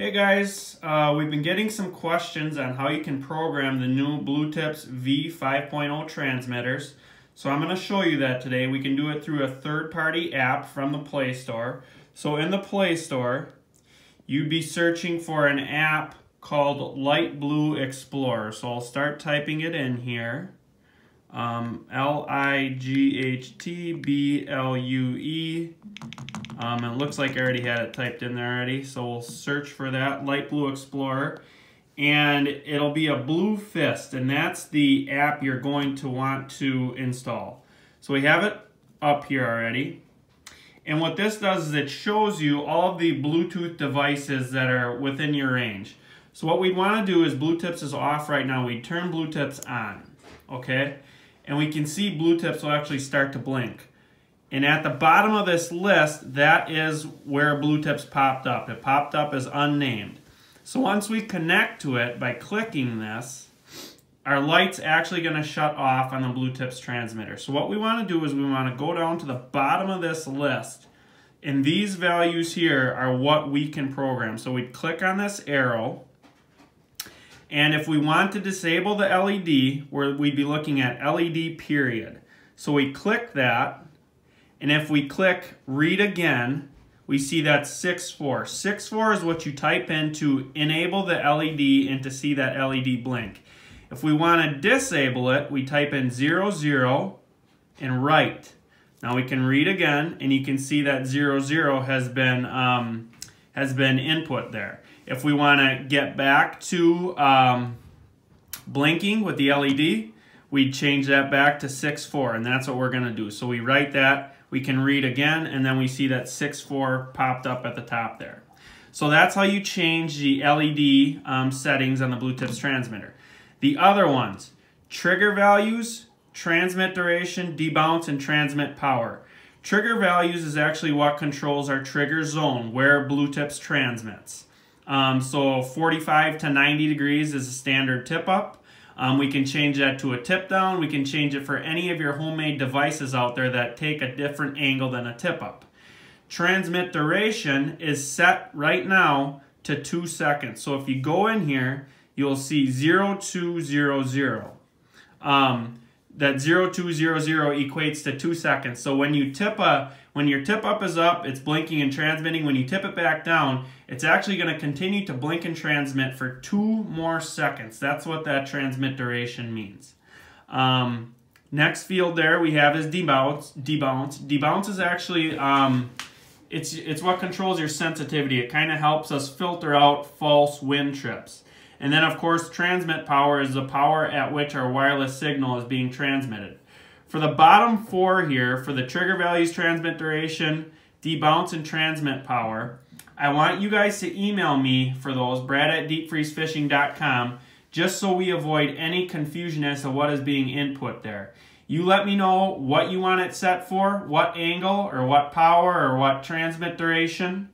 Hey guys, uh, we've been getting some questions on how you can program the new BlueTipz V5.0 transmitters. So I'm going to show you that today. We can do it through a third-party app from the Play Store. So in the Play Store, you'd be searching for an app called LightBlue Explorer. So I'll start typing it in here. Um, L-I-G-H-T-B-L-U-E um, it looks like I already had it typed in there already. So we'll search for that, LightBlue Explorer. And it'll be a Blue Fist, and that's the app you're going to want to install. So we have it up here already. And what this does is it shows you all of the Bluetooth devices that are within your range. So what we want to do is BlueTipz is off right now. We turn BlueTipz on, okay? And we can see BlueTipz will actually start to blink. And at the bottom of this list, that is where BlueTipz popped up. It popped up as unnamed. So once we connect to it by clicking this, our light's actually going to shut off on the BlueTipz transmitter. So what we want to do is we want to go down to the bottom of this list. And these values here are what we can program. So we'd click on this arrow. And if we want to disable the LED, we'd be looking at LED period. So we click that and if we click read again, we see that 6.4. 6.4 is what you type in to enable the LED and to see that LED blink. If we want to disable it, we type in 00 and write. Now we can read again, and you can see that 00 has been, um, has been input there. If we want to get back to um, blinking with the LED, we change that back to 6.4, and that's what we're going to do. So we write that, we can read again, and then we see that 6.4 popped up at the top there. So that's how you change the LED um, settings on the BlueTipz transmitter. The other ones, trigger values, transmit duration, debounce, and transmit power. Trigger values is actually what controls our trigger zone, where BlueTipz transmits. Um, so 45 to 90 degrees is a standard tip up. Um, we can change that to a tip down. We can change it for any of your homemade devices out there that take a different angle than a tip up. Transmit duration is set right now to two seconds. So if you go in here, you'll see 0200. Um, that 0200 equates to two seconds. So when you tip a, when your tip up is up, it's blinking and transmitting. When you tip it back down, it's actually going to continue to blink and transmit for two more seconds. That's what that transmit duration means. Um, next field there we have is debounce. Debounce. Debounce is actually um, it's it's what controls your sensitivity. It kind of helps us filter out false wind trips. And then, of course, transmit power is the power at which our wireless signal is being transmitted. For the bottom four here, for the trigger values, transmit duration, debounce, and transmit power, I want you guys to email me for those, brad at deepfreezefishing.com, just so we avoid any confusion as to what is being input there. You let me know what you want it set for, what angle, or what power, or what transmit duration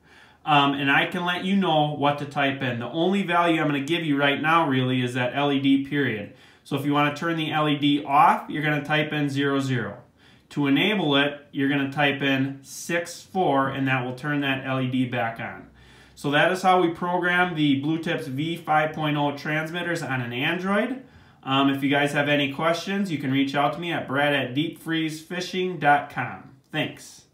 um, and I can let you know what to type in. The only value I'm going to give you right now really is that LED period. So if you want to turn the LED off, you're going to type in 00. To enable it, you're going to type in 64 and that will turn that LED back on. So that is how we program the BlueTipz V5.0 transmitters on an Android. Um, if you guys have any questions, you can reach out to me at brad at deepfreezefishing.com. Thanks.